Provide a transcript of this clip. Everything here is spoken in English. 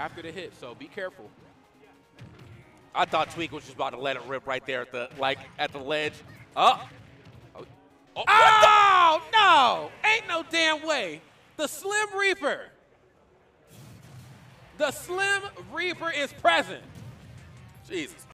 after the hit, so be careful. I thought Tweek was just about to let it rip right there at the like at the ledge. Uh, oh. Oh, oh, Oh, no! Ain't no damn way. The Slim Reaper. The Slim Reaper is present. Jesus